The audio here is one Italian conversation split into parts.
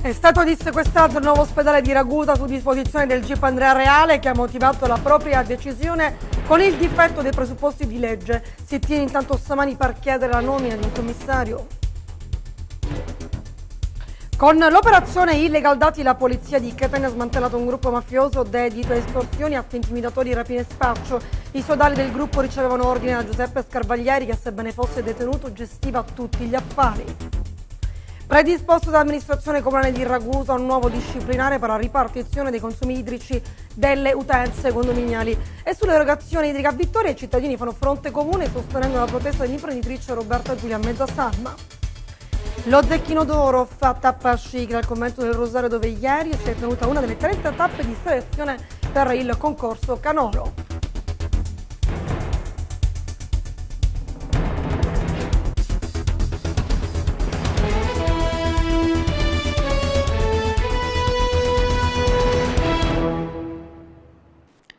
È stato dissequestrato il nuovo ospedale di Ragusa su disposizione del GIP Andrea Reale che ha motivato la propria decisione con il difetto dei presupposti di legge. Si tiene intanto stamani per chiedere la nomina di un commissario. Con l'operazione Illegal Dati la polizia di Catania ha smantellato un gruppo mafioso dedito a estorsioni, atti intimidatori, rapine e spaccio. I sodali del gruppo ricevevano ordine da Giuseppe Scarvaglieri che sebbene fosse detenuto gestiva tutti gli affari. Predisposto dall'amministrazione comunale di Ragusa un nuovo disciplinare per la ripartizione dei consumi idrici delle utenze condominiali e sull'erogazione idrica a Vittoria i cittadini fanno fronte comune sostenendo la protesta dell'imprenditrice Roberta Giulia Mezzasalma. Lo Zecchino d'Oro fa tappa a Scicla al convento del Rosario dove ieri si è tenuta una delle 30 tappe di selezione per il concorso Canolo.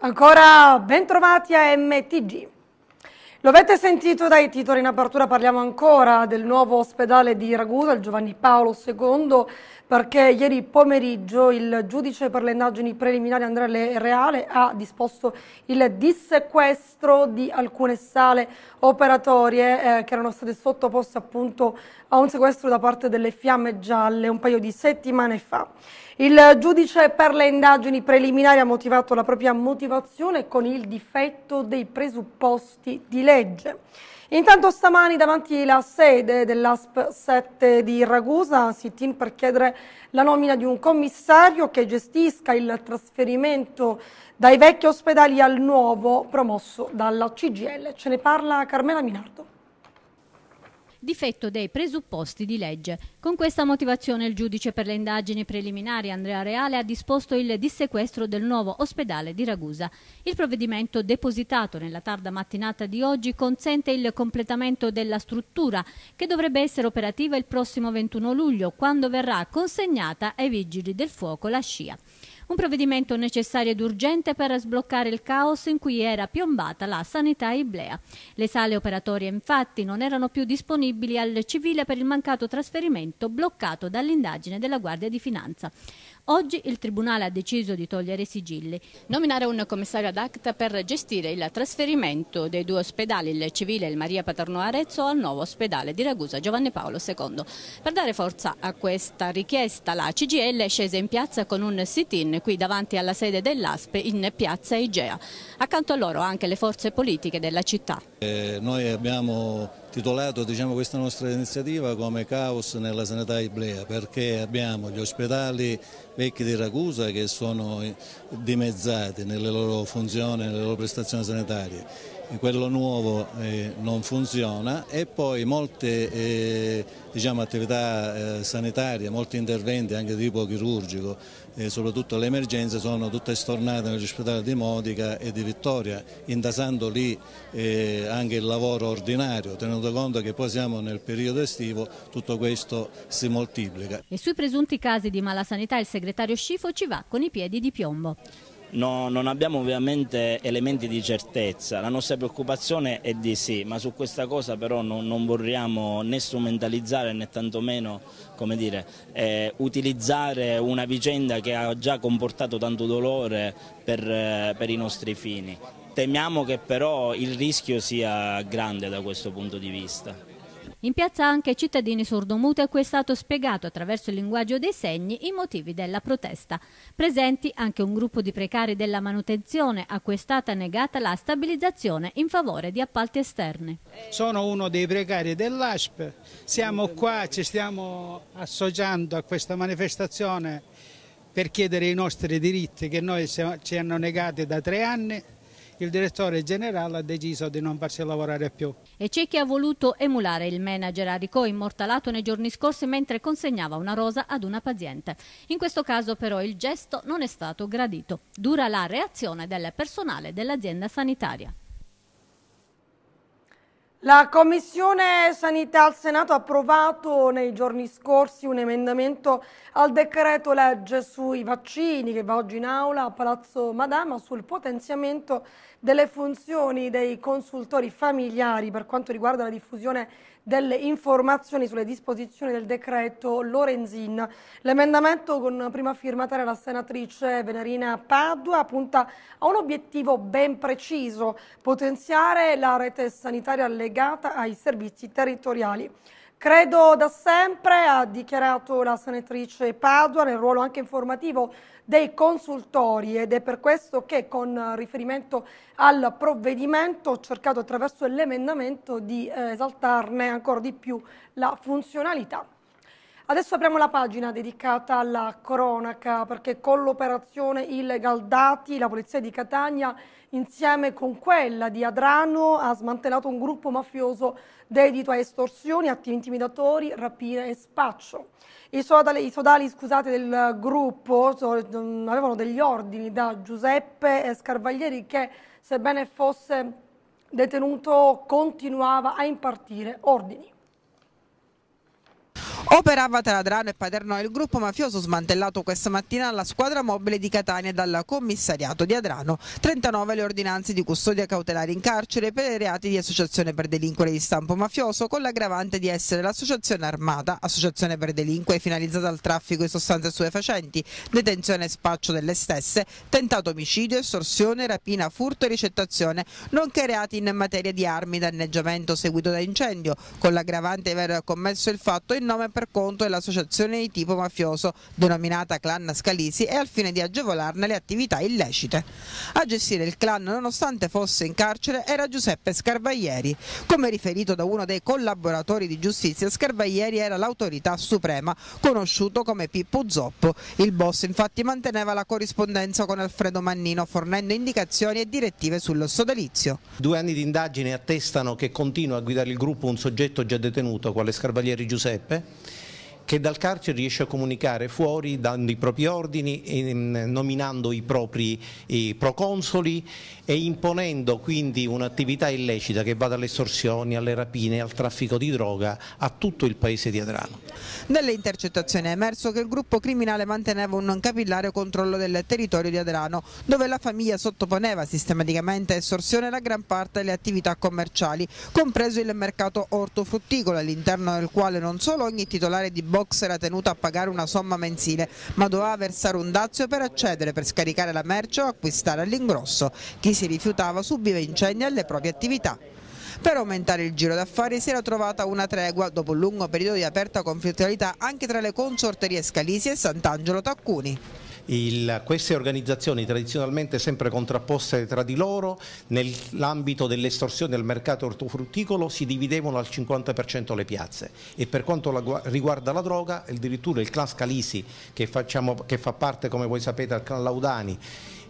Ancora ben trovati a MTG. Lo avete sentito dai titoli in apertura, parliamo ancora del nuovo ospedale di Ragusa, il Giovanni Paolo II, perché ieri pomeriggio il giudice per le indagini preliminari Andrea Reale ha disposto il dissequestro di alcune sale operatorie eh, che erano state sottoposte appunto a un sequestro da parte delle fiamme gialle un paio di settimane fa. Il giudice per le indagini preliminari ha motivato la propria motivazione con il difetto dei presupposti di legge. Intanto stamani davanti alla sede dell'ASP 7 di Ragusa si tin per chiedere la nomina di un commissario che gestisca il trasferimento dai vecchi ospedali al nuovo promosso dalla CGL. Ce ne parla Carmela Minardo difetto dei presupposti di legge. Con questa motivazione il giudice per le indagini preliminari Andrea Reale ha disposto il dissequestro del nuovo ospedale di Ragusa. Il provvedimento depositato nella tarda mattinata di oggi consente il completamento della struttura che dovrebbe essere operativa il prossimo 21 luglio quando verrà consegnata ai vigili del fuoco la scia. Un provvedimento necessario ed urgente per sbloccare il caos in cui era piombata la sanità iblea. Le sale operatorie infatti non erano più disponibili al civile per il mancato trasferimento bloccato dall'indagine della Guardia di Finanza. Oggi il Tribunale ha deciso di togliere i sigilli, nominare un commissario ad acta per gestire il trasferimento dei due ospedali, il civile e il Maria Paterno Arezzo, al nuovo ospedale di Ragusa Giovanni Paolo II. Per dare forza a questa richiesta la CGL è scesa in piazza con un sit-in qui davanti alla sede dell'ASPE in piazza Igea. Accanto a loro anche le forze politiche della città. Eh, noi abbiamo titolato diciamo, questa nostra iniziativa come caos nella sanità iblea perché abbiamo gli ospedali vecchi di Ragusa che sono dimezzati nelle loro funzioni, nelle loro prestazioni sanitarie. Quello nuovo eh, non funziona. E poi molte eh, diciamo, attività eh, sanitarie, molti interventi anche di tipo chirurgico e soprattutto le emergenze sono tutte stornate negli ospedali di Modica e di Vittoria, intasando lì eh, anche il lavoro ordinario, tenendo conto che poi siamo nel periodo estivo, tutto questo si moltiplica. E sui presunti casi di malasanità il segretario Scifo ci va con i piedi di piombo. No, non abbiamo ovviamente elementi di certezza, la nostra preoccupazione è di sì, ma su questa cosa però non, non vorremmo né strumentalizzare né tantomeno dire, eh, utilizzare una vicenda che ha già comportato tanto dolore per, eh, per i nostri fini. Temiamo che però il rischio sia grande da questo punto di vista. In piazza anche cittadini sordomuti a cui è stato spiegato attraverso il linguaggio dei segni i motivi della protesta. Presenti anche un gruppo di precari della manutenzione a cui è stata negata la stabilizzazione in favore di appalti esterni. Sono uno dei precari dell'ASP, siamo qua, ci stiamo associando a questa manifestazione per chiedere i nostri diritti che noi ci hanno negati da tre anni il direttore generale ha deciso di non farsi lavorare più. E c'è chi ha voluto emulare il manager Aricò immortalato nei giorni scorsi mentre consegnava una rosa ad una paziente. In questo caso però il gesto non è stato gradito. Dura la reazione del personale dell'azienda sanitaria. La Commissione Sanità al Senato ha approvato nei giorni scorsi un emendamento al decreto legge sui vaccini che va oggi in aula a Palazzo Madama sul potenziamento delle funzioni dei consultori familiari per quanto riguarda la diffusione delle informazioni sulle disposizioni del decreto Lorenzin. L'emendamento con prima firmataria la senatrice Venerina Padua punta a un obiettivo ben preciso, potenziare la rete sanitaria legata ai servizi territoriali. Credo da sempre, ha dichiarato la senatrice Padua, nel ruolo anche informativo dei consultori ed è per questo che con riferimento al provvedimento ho cercato attraverso l'emendamento di eh, esaltarne ancora di più la funzionalità. Adesso apriamo la pagina dedicata alla cronaca perché con l'operazione Illegal Dati la Polizia di Catania insieme con quella di Adrano ha smantellato un gruppo mafioso dedito a estorsioni, atti intimidatori, rapine e spaccio. I sodali, i sodali scusate, del gruppo mm, avevano degli ordini da Giuseppe Scarvaglieri che, sebbene fosse detenuto, continuava a impartire ordini. Operava tra Adrano e Paternò il gruppo mafioso smantellato questa mattina alla squadra mobile di Catania dal commissariato di Adrano. 39 le ordinanze di custodia cautelare in carcere per i reati di associazione per delinquere di stampo mafioso con l'aggravante di essere l'associazione armata, associazione per delinquere finalizzata al traffico di sostanze stupefacenti, detenzione e spaccio delle stesse, tentato omicidio, estorsione, rapina, furto e ricettazione, nonché reati in materia di armi, danneggiamento seguito da incendio, con l'aggravante di aver commesso il fatto in nome per conto dell'associazione di tipo mafioso denominata Clan Scalisi e al fine di agevolarne le attività illecite. A gestire il clan nonostante fosse in carcere era Giuseppe Scarbaglieri. Come riferito da uno dei collaboratori di giustizia, Scarbaglieri era l'autorità suprema, conosciuto come Pippo Zoppo. Il boss infatti manteneva la corrispondenza con Alfredo Mannino fornendo indicazioni e direttive sullo sodalizio. Due anni di indagine attestano che continua a guidare il gruppo un soggetto già detenuto, quale Scarbaglieri Giuseppe, che dal carcere riesce a comunicare fuori dando i propri ordini, nominando i propri proconsoli e imponendo quindi un'attività illecita che va dalle estorsioni alle rapine al traffico di droga a tutto il paese di Adrano. Nelle intercettazioni è emerso che il gruppo criminale manteneva un capillare controllo del territorio di Adrano, dove la famiglia sottoponeva sistematicamente a estorsione la gran parte delle attività commerciali, compreso il mercato ortofrutticolo, all'interno del quale non solo ogni titolare di box era tenuto a pagare una somma mensile, ma doveva versare un dazio per accedere, per scaricare la merce o acquistare all'ingrosso. Chi si rifiutava subiva incendi alle proprie attività. Per aumentare il giro d'affari si era trovata una tregua dopo un lungo periodo di aperta conflittualità anche tra le consorterie Scalisi e Sant'Angelo Taccuni. Il, queste organizzazioni tradizionalmente sempre contrapposte tra di loro nell'ambito dell'estorsione del mercato ortofrutticolo si dividevano al 50% le piazze e per quanto la, riguarda la droga addirittura il clan Scalisi che, facciamo, che fa parte come voi sapete al clan Laudani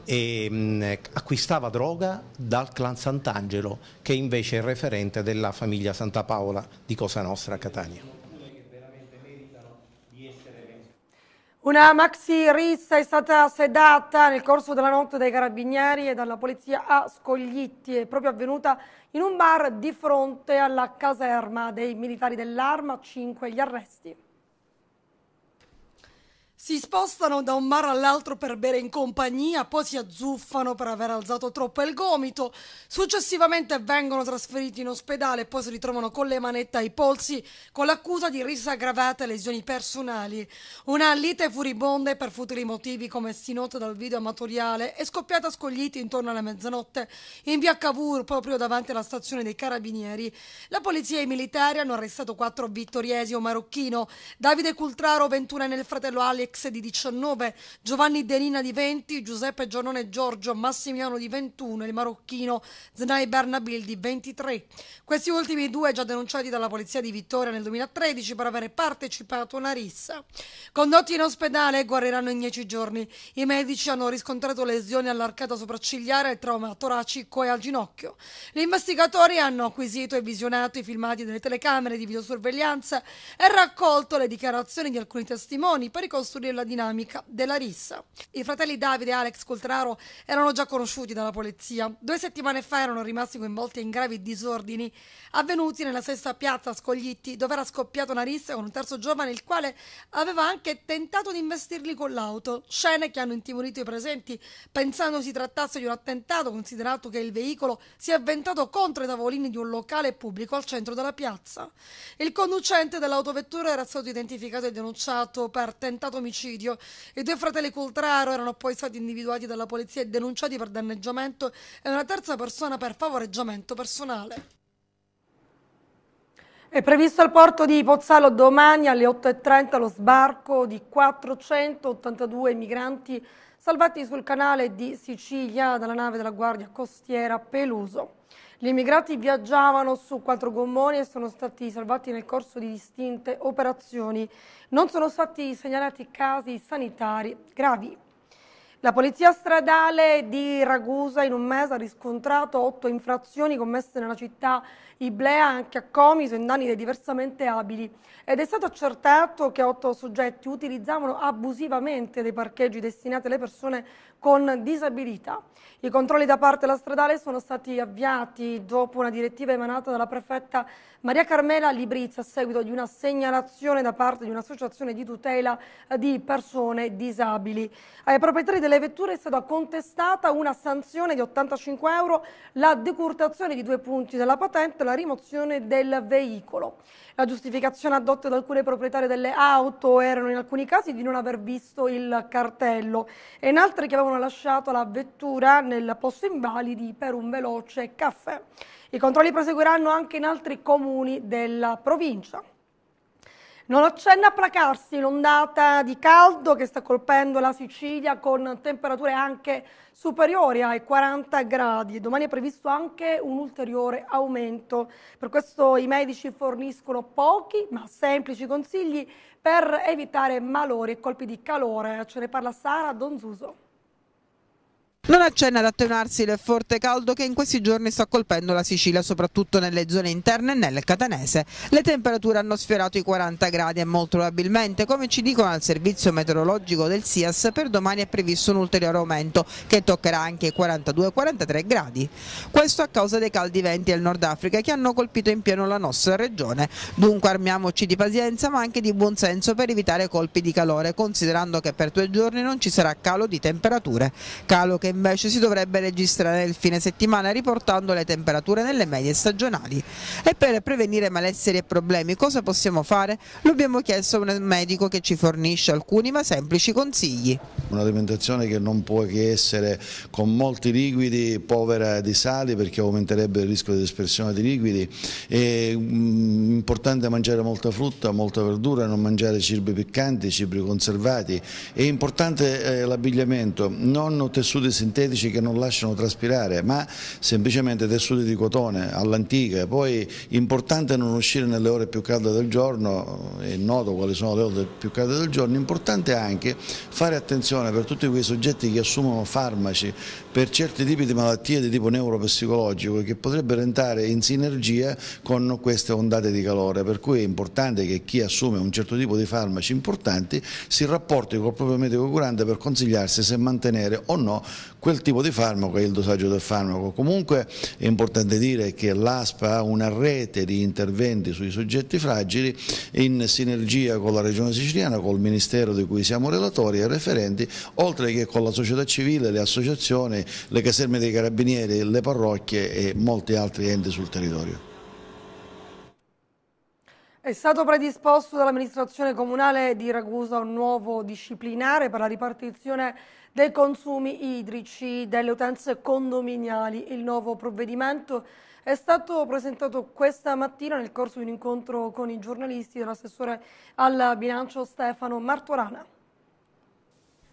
e mh, acquistava droga dal clan Sant'Angelo che invece è il referente della famiglia Santa Paola di Cosa Nostra a Catania. Una maxi rissa è stata sedata nel corso della notte dai carabinieri e dalla polizia a Scoglitti, è proprio avvenuta in un bar di fronte alla caserma dei militari dell'arma, 5 gli arresti. Si spostano da un bar all'altro per bere in compagnia, poi si azzuffano per aver alzato troppo il gomito, successivamente vengono trasferiti in ospedale e poi si ritrovano con le manette ai polsi con l'accusa di risa aggravate e lesioni personali. Una lite furibonda per futili motivi come si nota dal video amatoriale è scoppiata a scogliti intorno alla mezzanotte in via Cavour proprio davanti alla stazione dei carabinieri. La polizia e i militari hanno arrestato quattro vittoriesi o marocchino, Davide Cultraro, 21 anni, il fratello Alex Alex di 19, Giovanni Denina di 20, Giuseppe Giannone Giorgio Massimiliano di 21 e il marocchino Znai Bernabil di 23. Questi ultimi due già denunciati dalla polizia di Vittoria nel 2013 per aver partecipato a una rissa. Condotti in ospedale guariranno in 10 giorni. I medici hanno riscontrato lesioni all'arcata sopraccigliare, trauma toracico e al ginocchio. Gli investigatori hanno acquisito e visionato i filmati delle telecamere di videosorveglianza e raccolto le dichiarazioni di alcuni testimoni per ricostruire stabilire la dinamica della rissa. I fratelli Davide e Alex Coltraro erano già conosciuti dalla polizia. Due settimane fa erano rimasti coinvolti in gravi disordini avvenuti nella stessa piazza Scoglitti, dove era scoppiata una rissa con un terzo giovane, il quale aveva anche tentato di investirli con l'auto. Scene che hanno intimorito i presenti, pensando si trattasse di un attentato, considerato che il veicolo si è avventato contro i tavolini di un locale pubblico al centro della piazza. Il conducente dell'autovettura era stato identificato e denunciato per tentato omicidio. I due fratelli Cultraro erano poi stati individuati dalla polizia e denunciati per danneggiamento e una terza persona per favoreggiamento personale. È previsto al porto di Pozzallo domani alle 8.30 lo sbarco di 482 migranti salvati sul canale di Sicilia dalla nave della Guardia Costiera Peluso. Gli immigrati viaggiavano su quattro gommoni e sono stati salvati nel corso di distinte operazioni. Non sono stati segnalati casi sanitari gravi. La polizia stradale di Ragusa in un mese ha riscontrato otto infrazioni commesse nella città Iblea anche a Comiso in danni dei diversamente abili ed è stato accertato che otto soggetti utilizzavano abusivamente dei parcheggi destinati alle persone con disabilità. I controlli da parte della stradale sono stati avviati dopo una direttiva emanata dalla prefetta Maria Carmela Librizia a seguito di una segnalazione da parte di un'associazione di tutela di persone disabili. Ai proprietari delle vetture è stata contestata una sanzione di 85 euro, la decurtazione di due punti della patente la rimozione del veicolo. La giustificazione adotta da alcuni proprietari delle auto erano in alcuni casi di non aver visto il cartello e in altri che avevano lasciato la vettura nel posto invalidi per un veloce caffè. I controlli proseguiranno anche in altri comuni della provincia. Non accenna a placarsi l'ondata di caldo che sta colpendo la Sicilia con temperature anche superiori ai 40 gradi. Domani è previsto anche un ulteriore aumento. Per questo i medici forniscono pochi ma semplici consigli per evitare malori e colpi di calore. Ce ne parla Sara Donzuso. Non accenna ad attenuarsi il forte caldo che in questi giorni sta colpendo la Sicilia, soprattutto nelle zone interne e nel catanese. Le temperature hanno sfiorato i 40 gradi e molto probabilmente, come ci dicono al servizio meteorologico del SIAS, per domani è previsto un ulteriore aumento che toccherà anche i 42-43 gradi. Questo a causa dei caldi venti del Nord Africa che hanno colpito in pieno la nostra regione. Dunque armiamoci di pazienza ma anche di buonsenso per evitare colpi di calore, considerando che per due giorni non ci sarà calo di temperature. Calo che invece si dovrebbe registrare nel fine settimana riportando le temperature nelle medie stagionali. E per prevenire malesseri e problemi cosa possiamo fare? Lo abbiamo chiesto a un medico che ci fornisce alcuni ma semplici consigli. Un'alimentazione che non può che essere con molti liquidi, povera di sali perché aumenterebbe il rischio di dispersione di liquidi. È mm, importante mangiare molta frutta, molta verdura, non mangiare cibi piccanti, cibi conservati. È importante eh, l'abbigliamento, non tessuti sintetici che non lasciano traspirare, ma semplicemente tessuti di cotone all'antica. Poi importante non uscire nelle ore più calde del giorno, è noto quali sono le ore più calde del giorno, importante anche fare attenzione per tutti quei soggetti che assumono farmaci per certi tipi di malattie di tipo neuropsicologico che potrebbero entrare in sinergia con queste ondate di calore, per cui è importante che chi assume un certo tipo di farmaci importanti si rapporti col proprio medico curante per consigliarsi se mantenere o no quel tipo di farmaco e il dosaggio del farmaco. Comunque è importante dire che l'ASPA ha una rete di interventi sui soggetti fragili in sinergia con la Regione Siciliana, col Ministero di cui siamo relatori e referenti, oltre che con la società civile, le associazioni, le caserme dei carabinieri, le parrocchie e molti altri enti sul territorio. È stato predisposto dall'amministrazione comunale di Ragusa un nuovo disciplinare per la ripartizione dei consumi idrici delle utenze condominiali. Il nuovo provvedimento è stato presentato questa mattina nel corso di un incontro con i giornalisti dell'assessore al bilancio Stefano Martorana.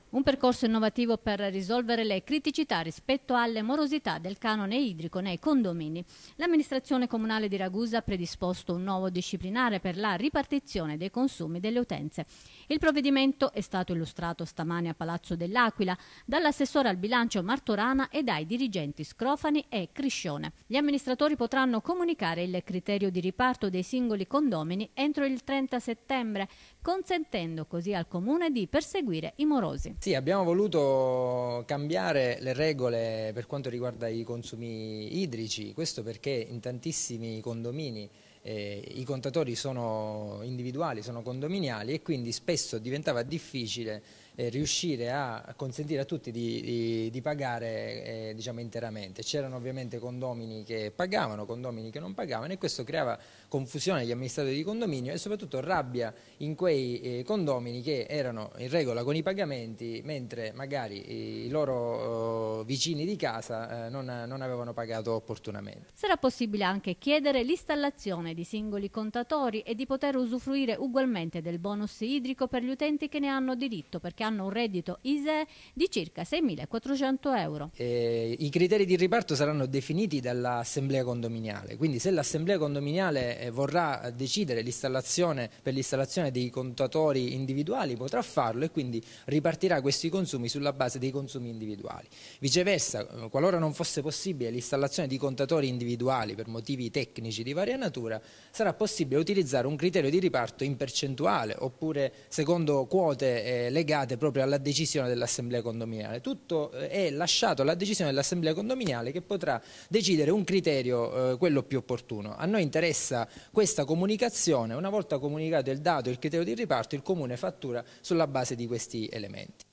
Un percorso innovativo per risolvere le criticità rispetto alle morosità del canone idrico nei condomini. L'amministrazione comunale di Ragusa ha predisposto un nuovo disciplinare per la ripartizione dei consumi delle utenze. Il provvedimento è stato illustrato stamani a Palazzo dell'Aquila dall'assessore al bilancio Martorana e dai dirigenti Scrofani e Criscione. Gli amministratori potranno comunicare il criterio di riparto dei singoli condomini entro il 30 settembre consentendo così al comune di perseguire i morosi. Sì, abbiamo voluto cambiare le regole per quanto riguarda i consumi idrici, questo perché in tantissimi condomini eh, i contatori sono individuali, sono condominiali e quindi spesso diventava difficile eh, riuscire a consentire a tutti di, di, di pagare eh, diciamo, interamente. C'erano ovviamente condomini che pagavano, condomini che non pagavano e questo creava confusione agli amministratori di condominio e soprattutto rabbia in quei eh, condomini che erano in regola con i pagamenti mentre magari i loro oh, vicini di casa eh, non, non avevano pagato opportunamente. Sarà possibile anche chiedere l'installazione di singoli contatori e di poter usufruire ugualmente del bonus idrico per gli utenti che ne hanno diritto perché hanno un reddito ISE di circa 6.400 euro. Eh, I criteri di riparto saranno definiti dall'assemblea condominiale, quindi se l'assemblea condominiale eh, vorrà decidere l'installazione per l'installazione dei contatori individuali potrà farlo e quindi ripartirà questi consumi sulla base dei consumi individuali. Viceversa, eh, qualora non fosse possibile l'installazione di contatori individuali per motivi tecnici di varia natura, sarà possibile utilizzare un criterio di riparto in percentuale oppure secondo quote eh, legate rimandate proprio alla decisione dell'assemblea condominiale. Tutto eh, è lasciato alla decisione dell'assemblea condominiale che potrà decidere un criterio, eh, quello più opportuno. A noi interessa questa comunicazione, una volta comunicato il dato e il criterio di riparto, il Comune fattura sulla base di questi elementi.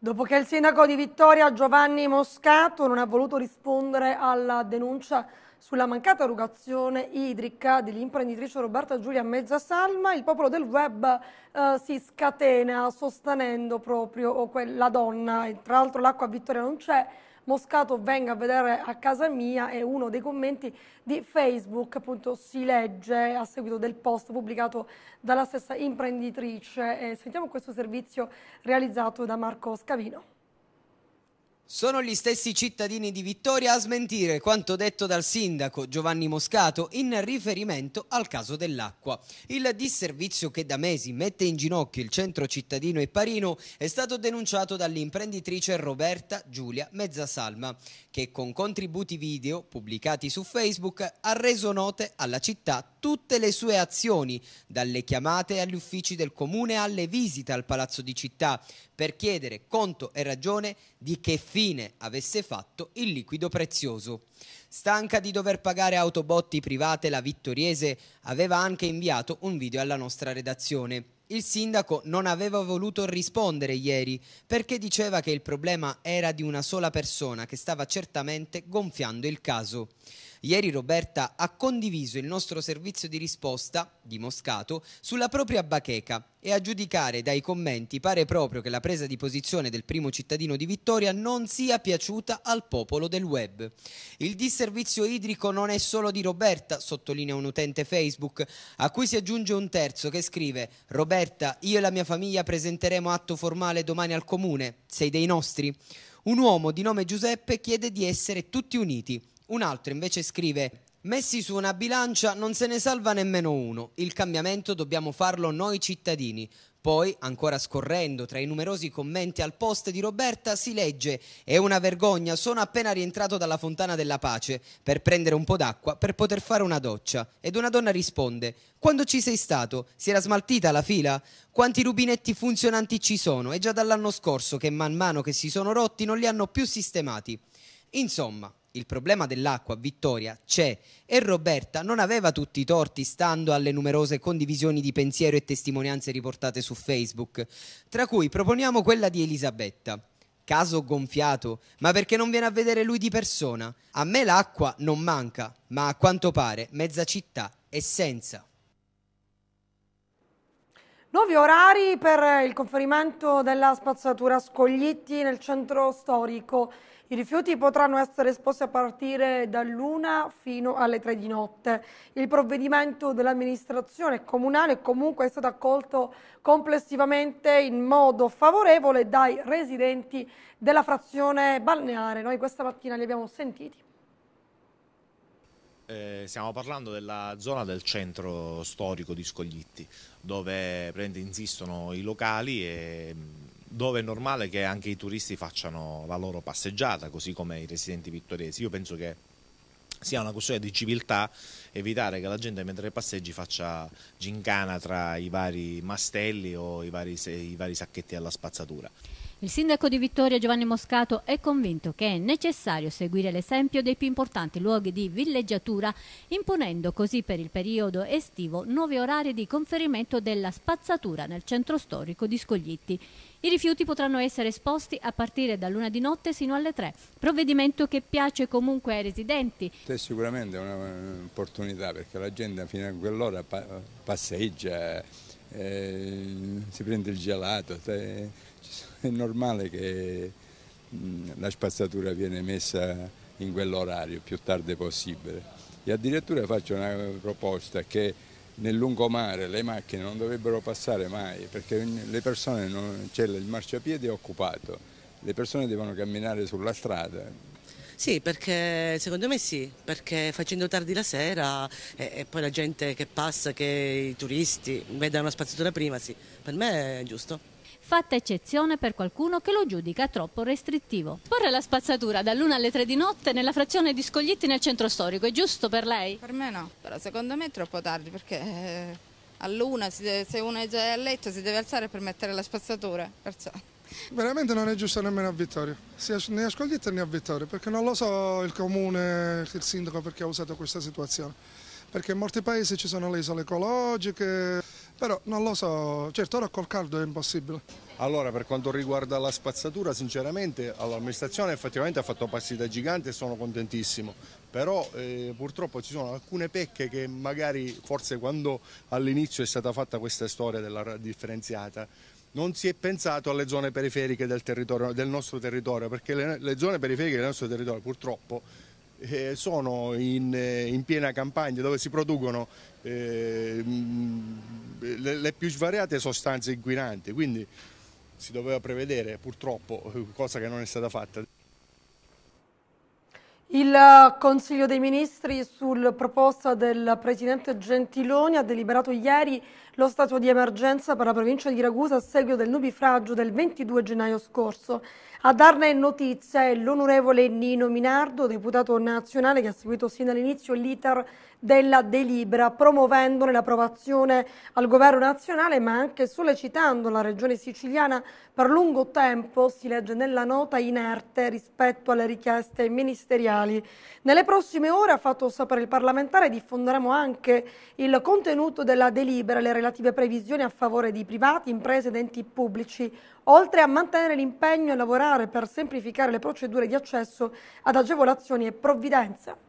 Dopo che il sindaco di Vittoria Giovanni Moscato non ha voluto rispondere alla denuncia sulla mancata erogazione idrica dell'imprenditrice Roberta Giulia Mezzasalma, il popolo del web eh, si scatena sostenendo proprio quella donna. E tra l'altro l'acqua a Vittoria non c'è, Moscato venga a vedere a casa mia e uno dei commenti di Facebook appunto si legge a seguito del post pubblicato dalla stessa imprenditrice. E sentiamo questo servizio realizzato da Marco Scavino. Sono gli stessi cittadini di Vittoria a smentire quanto detto dal sindaco Giovanni Moscato in riferimento al caso dell'acqua. Il disservizio che da mesi mette in ginocchio il centro cittadino e Parino è stato denunciato dall'imprenditrice Roberta Giulia Mezzasalma, che con contributi video pubblicati su Facebook ha reso note alla città tutte le sue azioni, dalle chiamate agli uffici del comune alle visite al palazzo di città, per chiedere conto e ragione di che fine avesse fatto il liquido prezioso. Stanca di dover pagare autobotti private, la Vittoriese aveva anche inviato un video alla nostra redazione. Il sindaco non aveva voluto rispondere ieri perché diceva che il problema era di una sola persona che stava certamente gonfiando il caso. Ieri Roberta ha condiviso il nostro servizio di risposta di Moscato sulla propria bacheca e a giudicare dai commenti pare proprio che la presa di posizione del primo cittadino di Vittoria non sia piaciuta al popolo del web. Il disservizio idrico non è solo di Roberta, sottolinea un utente Facebook, a cui si aggiunge un terzo che scrive Roberta, io e la mia famiglia presenteremo atto formale domani al comune, sei dei nostri? Un uomo di nome Giuseppe chiede di essere tutti uniti un altro invece scrive Messi su una bilancia non se ne salva nemmeno uno, il cambiamento dobbiamo farlo noi cittadini. Poi, ancora scorrendo tra i numerosi commenti al post di Roberta, si legge È una vergogna, sono appena rientrato dalla fontana della pace per prendere un po' d'acqua per poter fare una doccia. Ed una donna risponde Quando ci sei stato? Si era smaltita la fila? Quanti rubinetti funzionanti ci sono? È già dall'anno scorso che man mano che si sono rotti non li hanno più sistemati. Insomma, il problema dell'acqua Vittoria c'è e Roberta non aveva tutti i torti stando alle numerose condivisioni di pensiero e testimonianze riportate su Facebook, tra cui proponiamo quella di Elisabetta. Caso gonfiato, ma perché non viene a vedere lui di persona? A me l'acqua non manca, ma a quanto pare mezza città è senza. Nuovi orari per il conferimento della spazzatura Scoglitti nel centro storico. I rifiuti potranno essere esposti a partire dall'una fino alle tre di notte. Il provvedimento dell'amministrazione comunale comunque è stato accolto complessivamente in modo favorevole dai residenti della frazione balneare. Noi questa mattina li abbiamo sentiti. Eh, stiamo parlando della zona del centro storico di Scoglitti, dove insistono i locali e dove è normale che anche i turisti facciano la loro passeggiata, così come i residenti vittoriesi. Io penso che sia una questione di civiltà evitare che la gente mentre passeggi faccia gincana tra i vari mastelli o i vari, i vari sacchetti alla spazzatura. Il sindaco di Vittoria Giovanni Moscato è convinto che è necessario seguire l'esempio dei più importanti luoghi di villeggiatura, imponendo così per il periodo estivo nuovi orari di conferimento della spazzatura nel centro storico di Scoglitti. I rifiuti potranno essere esposti a partire da luna di notte sino alle 3, provvedimento che piace comunque ai residenti. È sicuramente un'opportunità perché la gente fino a quell'ora passeggia, eh, si prende il gelato. Eh, è normale che la spazzatura viene messa in quell'orario più tardi possibile e addirittura faccio una proposta che nel lungomare le macchine non dovrebbero passare mai perché le persone non, cioè il marciapiede è occupato, le persone devono camminare sulla strada. Sì, perché secondo me sì, perché facendo tardi la sera e, e poi la gente che passa, che i turisti vedano la spazzatura prima, sì, per me è giusto fatta eccezione per qualcuno che lo giudica troppo restrittivo. Porre la spazzatura dall'1 alle 3 di notte nella frazione di Scoglitti nel centro storico è giusto per lei? Per me no, però secondo me è troppo tardi perché eh, all'una se uno è già a letto si deve alzare per mettere la spazzatura, perciò... Veramente non è giusto nemmeno a Vittorio, sia né a Scoglitti né a Vittorio, perché non lo so il comune, il sindaco perché ha usato questa situazione. Perché in molti paesi ci sono le isole ecologiche, però non lo so, certo ora col caldo è impossibile. Allora per quanto riguarda la spazzatura sinceramente l'amministrazione effettivamente ha fatto passi da gigante e sono contentissimo, però eh, purtroppo ci sono alcune pecche che magari forse quando all'inizio è stata fatta questa storia della differenziata non si è pensato alle zone periferiche del, del nostro territorio perché le, le zone periferiche del nostro territorio purtroppo eh, sono in, eh, in, piena campagna dove si producono eh, le, le, più svariate sostanze inquinanti, quindi si doveva prevedere purtroppo, cosa che non è stata fatta. Il Consiglio dei Ministri sul proposta del Presidente Gentiloni ha deliberato ieri lo stato di emergenza per la provincia di Ragusa a seguito del nubifragio del 22 gennaio scorso. A darne notizia è l'onorevole Nino Minardo, deputato nazionale che ha seguito sin dall'inizio l'iter della delibera, promuovendone l'approvazione al governo nazionale ma anche sollecitando la regione siciliana per lungo tempo, si legge nella nota, inerte rispetto alle richieste ministeriali. Nelle prossime ore, ha fatto sapere il parlamentare, diffonderemo anche il contenuto della delibera le relative previsioni a favore di privati, imprese ed enti pubblici, oltre a mantenere l'impegno a lavorare per semplificare le procedure di accesso ad agevolazioni e provvidenze.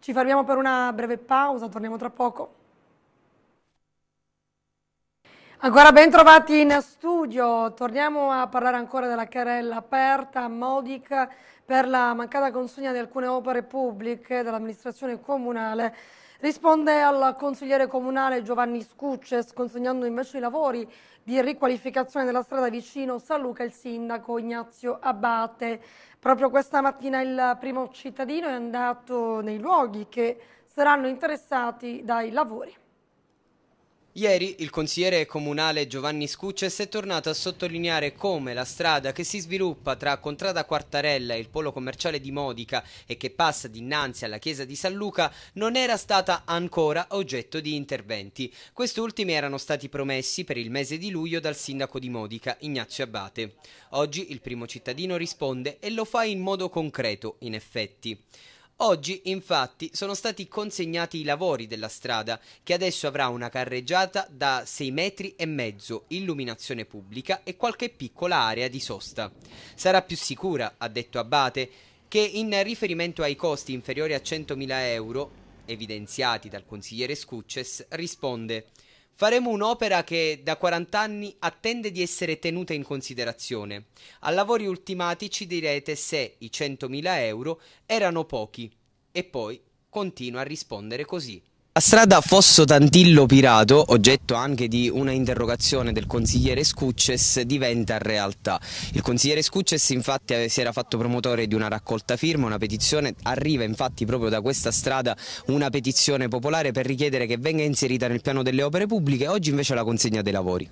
Ci fermiamo per una breve pausa, torniamo tra poco. Ancora ben trovati in studio, torniamo a parlare ancora della querella aperta a Modica per la mancata consegna di alcune opere pubbliche dell'amministrazione comunale. Risponde al consigliere comunale Giovanni Scucces, consegnando invece i lavori di riqualificazione della strada vicino San Luca il sindaco Ignazio Abate. Proprio questa mattina il primo cittadino è andato nei luoghi che saranno interessati dai lavori. Ieri il consigliere comunale Giovanni Scucces è tornato a sottolineare come la strada che si sviluppa tra Contrada Quartarella e il polo commerciale di Modica e che passa dinanzi alla chiesa di San Luca non era stata ancora oggetto di interventi. Quest'ultimi erano stati promessi per il mese di luglio dal sindaco di Modica, Ignazio Abate. Oggi il primo cittadino risponde e lo fa in modo concreto, in effetti. Oggi, infatti, sono stati consegnati i lavori della strada, che adesso avrà una carreggiata da 6 metri e mezzo, illuminazione pubblica e qualche piccola area di sosta. Sarà più sicura, ha detto Abate, che in riferimento ai costi inferiori a 100.000 euro, evidenziati dal consigliere Scucces, risponde Faremo un'opera che da 40 anni attende di essere tenuta in considerazione. A lavori ultimati ci direte se i 100.000 euro erano pochi. E poi continua a rispondere così. La strada Fosso Tantillo Pirato, oggetto anche di una interrogazione del consigliere Scucces, diventa realtà. Il consigliere Scucces infatti si era fatto promotore di una raccolta firma, una petizione, arriva infatti proprio da questa strada una petizione popolare per richiedere che venga inserita nel piano delle opere pubbliche, oggi invece la consegna dei lavori.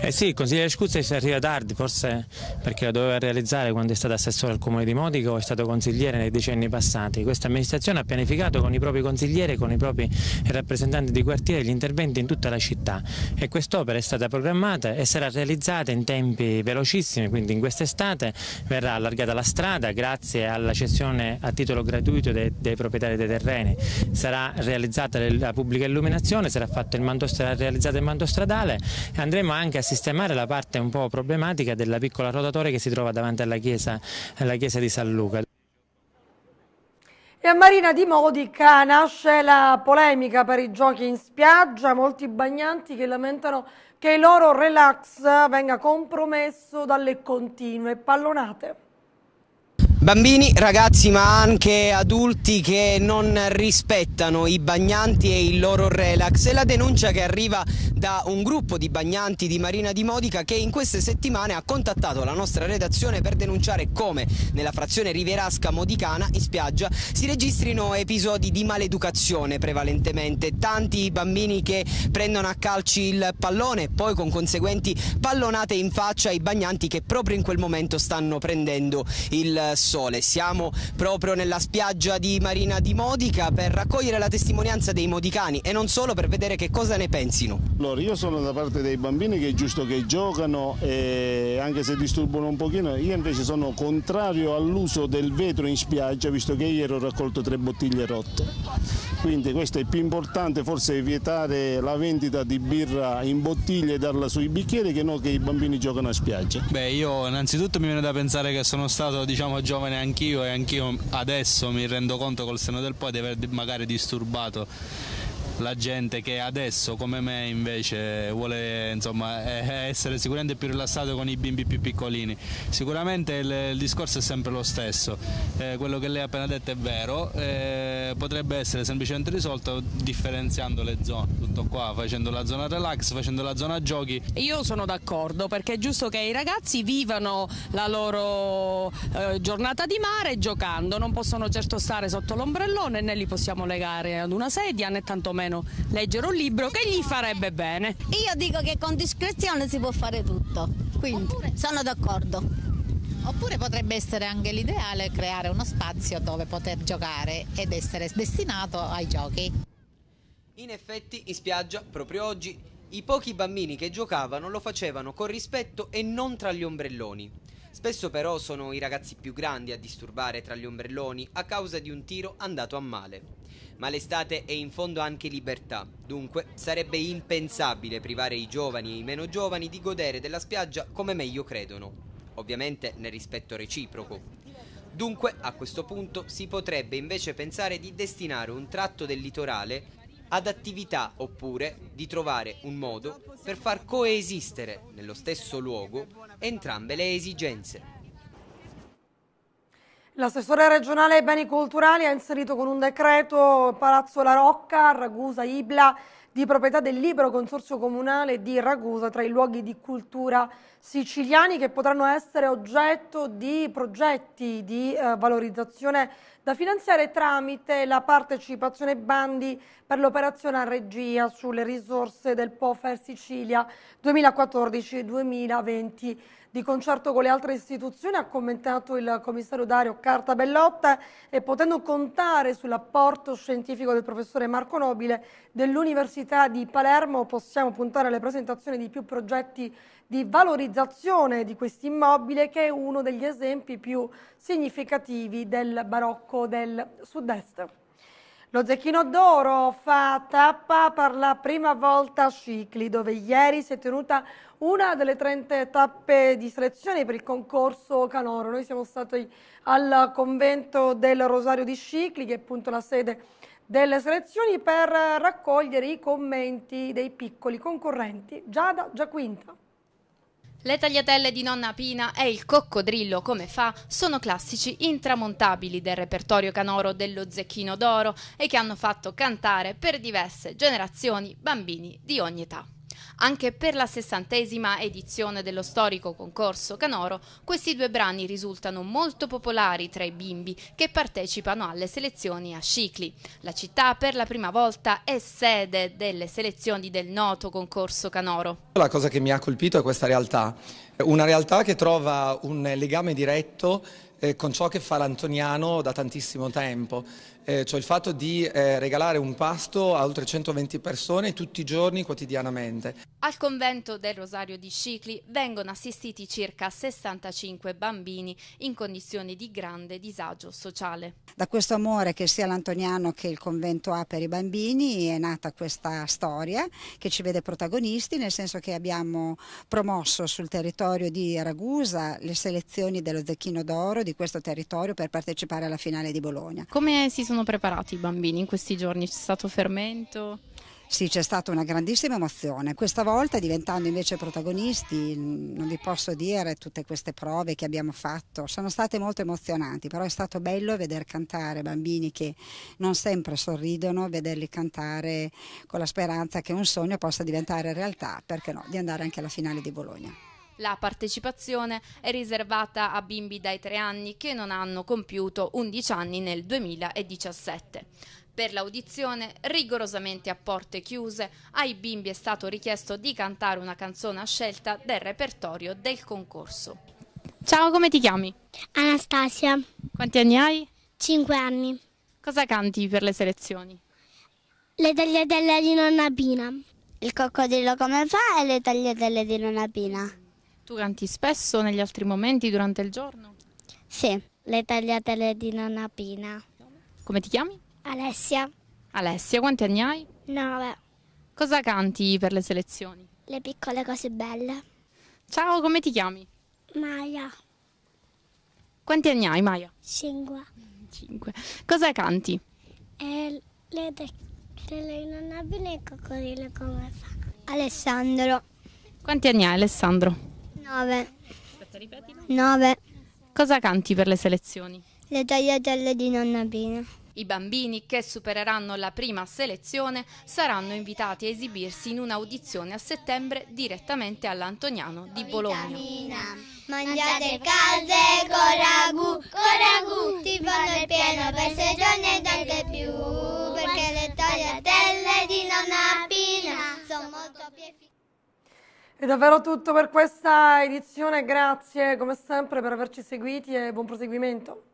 Eh sì, il consigliere Scucces arriva tardi, forse perché la doveva realizzare quando è stato assessore al comune di Modico è stato consigliere nei decenni passati. Questa amministrazione ha pianificato con i propri consiglieri, con i propri rappresentanti di quartiere gli interventi in tutta la città. E quest'opera è stata programmata e sarà realizzata in tempi velocissimi, quindi in quest'estate verrà allargata la strada grazie alla cessione a titolo gratuito dei, dei proprietari dei terreni, sarà realizzata la pubblica illuminazione, sarà fatto il manto, sarà realizzato il manto stradale. E andremo anche a sistemare la parte un po' problematica della piccola rotatoria che si trova davanti alla chiesa, alla chiesa di San Luca. E a Marina di Modica nasce la polemica per i giochi in spiaggia, molti bagnanti che lamentano che il loro relax venga compromesso dalle continue pallonate. Bambini, ragazzi ma anche adulti che non rispettano i bagnanti e il loro relax. È la denuncia che arriva da un gruppo di bagnanti di Marina di Modica che in queste settimane ha contattato la nostra redazione per denunciare come nella frazione Riverasca Modicana in spiaggia si registrino episodi di maleducazione prevalentemente. Tanti bambini che prendono a calci il pallone poi con conseguenti pallonate in faccia ai bagnanti che proprio in quel momento stanno prendendo il sole sole. Siamo proprio nella spiaggia di Marina di Modica per raccogliere la testimonianza dei modicani e non solo per vedere che cosa ne pensino. Allora, io sono da parte dei bambini che è giusto che giocano e anche se disturbano un pochino, io invece sono contrario all'uso del vetro in spiaggia visto che ieri ho raccolto tre bottiglie rotte. Quindi questo è più importante forse vietare la vendita di birra in bottiglie e darla sui bicchieri che no che i bambini giocano a spiaggia. Beh io innanzitutto mi viene da pensare che sono stato diciamo giovane giovane anch'io e anch'io adesso mi rendo conto col seno del poi di aver magari disturbato la gente che adesso come me invece vuole insomma, essere sicuramente più rilassato con i bimbi più piccolini. Sicuramente il, il discorso è sempre lo stesso, eh, quello che lei ha appena detto è vero, eh, potrebbe essere semplicemente risolto differenziando le zone, tutto qua, facendo la zona relax, facendo la zona giochi. Io sono d'accordo perché è giusto che i ragazzi vivano la loro eh, giornata di mare giocando, non possono certo stare sotto l'ombrellone né li possiamo legare ad una sedia né tantomeno meno leggere un libro che gli farebbe bene. Io dico che con discrezione si può fare tutto, quindi Oppure... sono d'accordo. Oppure potrebbe essere anche l'ideale creare uno spazio dove poter giocare ed essere destinato ai giochi. In effetti in spiaggia proprio oggi i pochi bambini che giocavano lo facevano con rispetto e non tra gli ombrelloni. Spesso però sono i ragazzi più grandi a disturbare tra gli ombrelloni a causa di un tiro andato a male ma l'estate è in fondo anche libertà. Dunque sarebbe impensabile privare i giovani e i meno giovani di godere della spiaggia come meglio credono, ovviamente nel rispetto reciproco. Dunque, a questo punto si potrebbe invece pensare di destinare un tratto del litorale ad attività oppure di trovare un modo per far coesistere nello stesso luogo entrambe le esigenze. L'assessore regionale ai beni culturali ha inserito con un decreto Palazzo La Rocca, Ragusa, Ibla, di proprietà del libero consorzio comunale di Ragusa tra i luoghi di cultura siciliani che potranno essere oggetto di progetti di eh, valorizzazione da finanziare tramite la partecipazione bandi per l'operazione a regia sulle risorse del POFER Sicilia 2014-2020 di concerto con le altre istituzioni, ha commentato il commissario Dario Carta Bellotta e potendo contare sull'apporto scientifico del professore Marco Nobile dell'Università di Palermo possiamo puntare alle presentazioni di più progetti di valorizzazione di questo immobile che è uno degli esempi più significativi del barocco del sud-est. Lo Zecchino d'Oro fa tappa per la prima volta a Scicli, dove ieri si è tenuta una delle 30 tappe di selezione per il concorso Canoro. Noi siamo stati al convento del Rosario di Scicli, che è appunto la sede delle selezioni, per raccogliere i commenti dei piccoli concorrenti. Giada Giaquinta. Le tagliatelle di nonna Pina e il coccodrillo come fa sono classici intramontabili del repertorio canoro dello Zecchino d'Oro e che hanno fatto cantare per diverse generazioni bambini di ogni età. Anche per la sessantesima edizione dello storico concorso canoro, questi due brani risultano molto popolari tra i bimbi che partecipano alle selezioni a Scicli. La città per la prima volta è sede delle selezioni del noto concorso canoro. La cosa che mi ha colpito è questa realtà, una realtà che trova un legame diretto eh, con ciò che fa l'Antoniano da tantissimo tempo, eh, cioè il fatto di eh, regalare un pasto a oltre 120 persone tutti i giorni quotidianamente. Al convento del Rosario di Scicli vengono assistiti circa 65 bambini in condizioni di grande disagio sociale. Da questo amore che sia l'Antoniano che il convento ha per i bambini è nata questa storia che ci vede protagonisti, nel senso che abbiamo promosso sul territorio di Ragusa le selezioni dello Zecchino d'Oro di questo territorio per partecipare alla finale di Bologna. Come si sono preparati i bambini in questi giorni? C'è stato fermento? Sì, c'è stata una grandissima emozione. Questa volta, diventando invece protagonisti, non vi posso dire tutte queste prove che abbiamo fatto, sono state molto emozionanti, però è stato bello vedere cantare bambini che non sempre sorridono, vederli cantare con la speranza che un sogno possa diventare realtà, perché no, di andare anche alla finale di Bologna. La partecipazione è riservata a bimbi dai 3 anni che non hanno compiuto 11 anni nel 2017. Per l'audizione, rigorosamente a porte chiuse, ai bimbi è stato richiesto di cantare una canzone a scelta del repertorio del concorso. Ciao, come ti chiami? Anastasia. Quanti anni hai? Cinque anni. Cosa canti per le selezioni? Le tagliatelle di nonna Pina. Il coccodrillo come fa e le tagliatelle di nonna Pina. Tu canti spesso negli altri momenti durante il giorno? Sì, le tagliatelle di nonna Pina. Come ti chiami? Alessia. Alessia, quanti anni hai? Nove. Cosa canti per le selezioni? Le piccole cose belle. Ciao, come ti chiami? Maya. Quanti anni hai, Maya? Cinque. Cinque. Cosa canti? E le tagliatelle di nonna Pina e il coccodrillo come fa? Alessandro. Quanti anni hai, Alessandro? 9. Aspetta, ripetilo. 9. Cosa canti per le selezioni? Le tagliatelle di nonna Pina. I bambini che supereranno la prima selezione saranno invitati a esibirsi in un'audizione a settembre direttamente all'Antoniano di Bologna. Mangiate calde con ragù, con ragù, ti fanno il pieno per sei giorni ed anche più, perché le tagliatelle di nonna Pina sono molto più efficaci. È davvero tutto per questa edizione, grazie come sempre per averci seguiti e buon proseguimento.